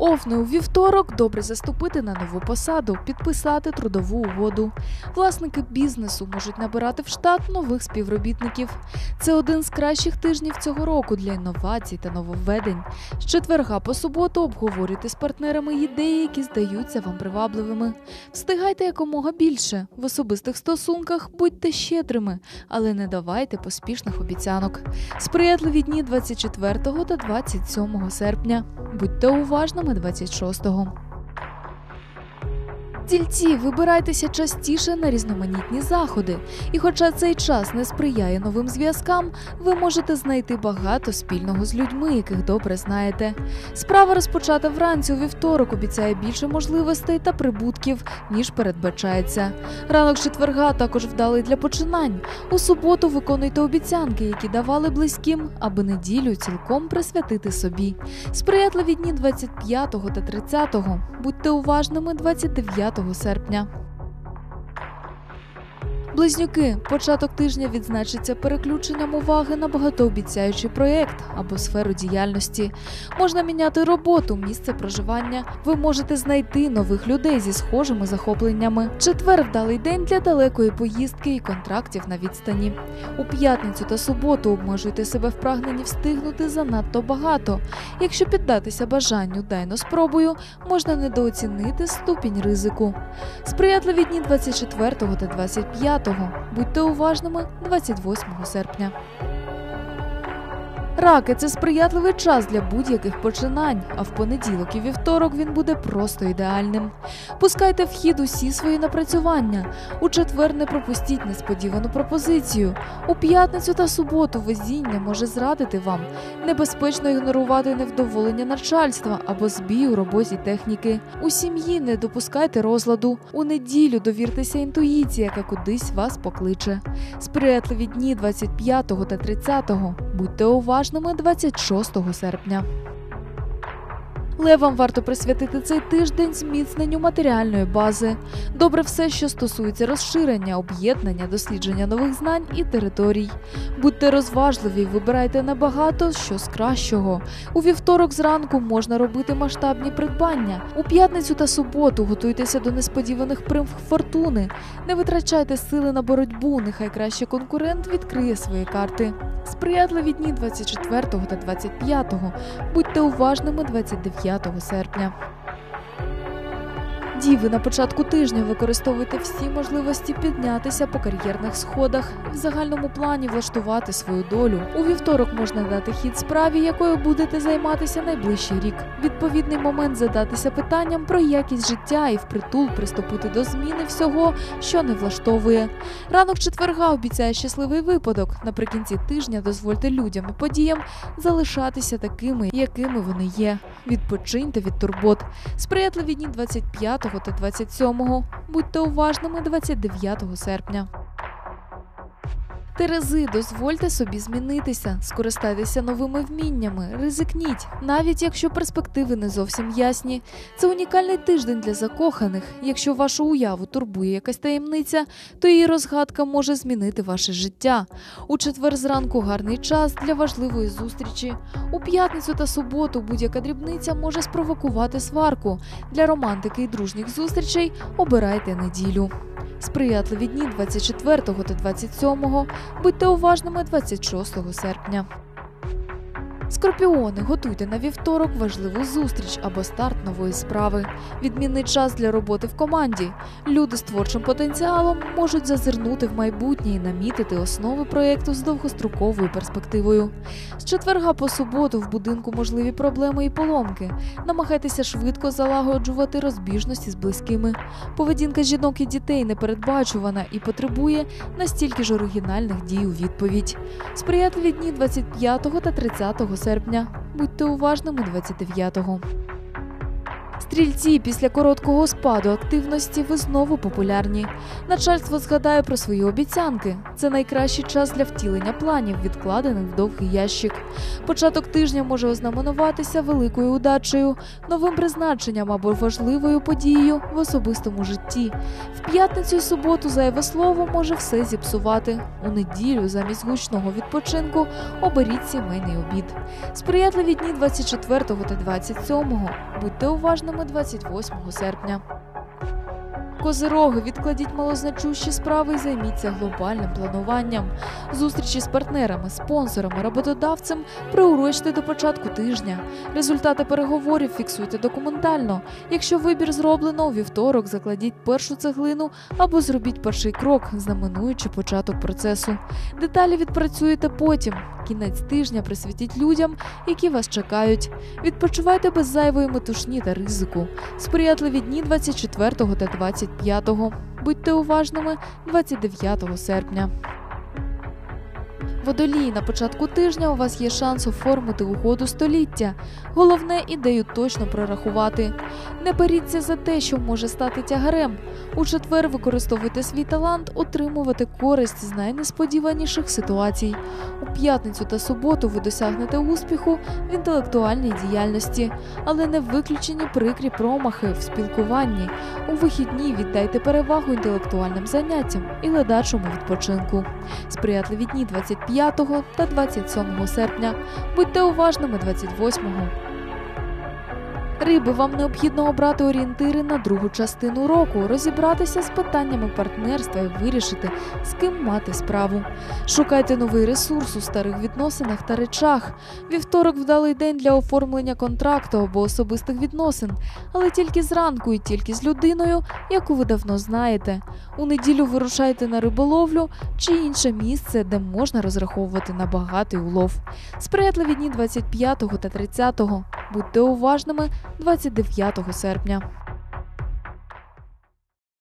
Овне у вівторок добре заступити на нову посаду, підписати трудову угоду. Власники бізнесу можуть набирати в штат нових співробітників. Це один з кращих тижнів цього року для інновацій та нововведень. З четверга по суботу обговорюйте з партнерами ідеї, які здаються вам привабливими. Встигайте якомога більше. В особистих стосунках будьте щедрими, але не давайте поспішних обіцянок. Сприятливі дні 24 та 27 серпня. Будьте уважними 26-го. Тільці вибирайтеся частіше на різноманітні заходи, і хоча цей час не сприяє новим зв'язкам, ви можете знайти багато спільного з людьми, яких добре знаєте. Справа розпочата вранці у вівторок обіцяє більше можливостей та прибутків, ніж передбачається. Ранок четверга також вдалий для починань. У суботу виконуйте обіцянки, які давали близьким, аби неділю цілком присвятити собі. Сприятливі дні 25 та 30. Будьте уважними 29 серпня. Близнюки, початок тижня відзначиться переключенням уваги на багатообіцяючий проєкт або сферу діяльності. Можна міняти роботу, місце проживання. Ви можете знайти нових людей зі схожими захопленнями. Четвер вдалий день для далекої поїздки і контрактів на відстані. У п'ятницю та суботу обмежуйте себе в прагненні встигнути занадто багато. Якщо піддатися бажанню дайно спробую, можна недооцінити ступінь ризику. Сприятливі дні 24 та 25 Будьте уважними 28 серпня. Раки це сприятливий час для будь-яких починань, а в понеділок і вівторок він буде просто ідеальним. Пускайте в хід усі свої напрацювання. У четвер не пропустіть несподівану пропозицію. У п'ятницю та суботу везіння може зрадити вам. Небезпечно ігнорувати невдоволення начальства або збій у роботі техніки. У сім'ї не допускайте розладу. У неділю довіртеся інтуїції, яка кудись вас покличе. Сприятливі дні 25 та 30 будьте уважними 26 серпня. Левам варто присвятити цей тиждень зміцненню матеріальної бази. Добре все, що стосується розширення, об'єднання, дослідження нових знань і територій. Будьте розважливі, вибирайте небагато що з кращого. У вівторок зранку можна робити масштабні придбання. У п'ятницю та суботу готуйтеся до несподіваних примх фортуни. Не витрачайте сили на боротьбу. Нехай краще конкурент відкриє свої карти. Сприятливі дні 24 та 25. Будьте уважними 29 серпня. Діви на початку тижня використовуйте всі можливості піднятися по кар'єрних сходах в загальному плані влаштувати свою долю. У вівторок можна дати хід справі, якою будете займатися найближчий рік. Відповідний момент задатися питанням про якість життя і впритул приступити до зміни всього, що не влаштовує. Ранок четверга обіцяє щасливий випадок. Наприкінці тижня дозвольте людям і подіям залишатися такими, якими вони є. Відпочиньте від турбот. Сприятливі дні 25 та 27 будьте уважними 29 серпня. Терези, дозвольте собі змінитися, скористайтеся новими вміннями, ризикніть, навіть якщо перспективи не зовсім ясні. Це унікальний тиждень для закоханих. Якщо вашу уяву турбує якась таємниця, то її розгадка може змінити ваше життя. У четвер зранку гарний час для важливої зустрічі. У п'ятницю та суботу будь-яка дрібниця може спровокувати сварку. Для романтики і дружніх зустрічей обирайте неділю. Сприятливі дні 24 та 27 будьте уважними 26 серпня. Скорпіони, готуйте на вівторок важливу зустріч або старт нової справи. Відмінний час для роботи в команді. Люди з творчим потенціалом можуть зазирнути в майбутнє і намітити основи проєкту з довгостроковою перспективою. З четверга по суботу в будинку можливі проблеми і поломки. Намагайтеся швидко залагоджувати розбіжності з близькими. Поведінка жінок і дітей непередбачувана і потребує настільки ж оригінальних дій у відповідь. Сприятливі дні 25 та 30 серпня. Будьте уважними 29-го. Стрільці після короткого спаду активності ви знову популярні. Начальство згадає про свої обіцянки. Це найкращий час для втілення планів, відкладених в довгий ящик. Початок тижня може ознаменуватися великою удачею, новим призначенням або важливою подією в особистому житті. В п'ятницю і суботу зайве слово може все зіпсувати. У неділю замість гучного відпочинку оберіть сімейний обід. Сприятливі дні 24 та 27. Будьте уважними 28 серпня. Козироги, відкладіть малозначущі справи і займіться глобальним плануванням. Зустрічі з партнерами, спонсорами, роботодавцем приурочте до початку тижня. Результати переговорів фіксуйте документально. Якщо вибір зроблено у вівторок, закладіть першу цеглину або зробіть перший крок, знаменуючи початок процесу. Деталі відпрацюєте потім. Кінець тижня присвятіть людям, які вас чекають. Відпочивайте без зайвої метушні та ризику. Сприятливі дні 24 та 25. Будьте уважними 29 серпня. Водолій на початку тижня у вас є шанс оформити угоду століття. Головне ідею точно прорахувати. Не беріться за те, що може стати тягарем. У четвер використовуйте свій талант отримувати користь з найнесподіваніших ситуацій. У п'ятницю та суботу ви досягнете успіху в інтелектуальній діяльності, але не виключені прикрі промахи в спілкуванні. У вихідні віддайте перевагу інтелектуальним заняттям і ледачому відпочинку. Сприятливі дні 25 та 27 серпня. Будьте уважними 28-го. Риби, вам необхідно обрати орієнтири на другу частину року, розібратися з питаннями партнерства і вирішити, з ким мати справу. Шукайте новий ресурс у старих відносинах та речах. Вівторок вдалий день для оформлення контракту або особистих відносин, але тільки зранку і тільки з людиною, яку ви давно знаєте. У неділю вирушайте на риболовлю чи інше місце, де можна розраховувати на багатий улов. Сприятливі дні 25 та 30. Будьте уважними 29 серпня.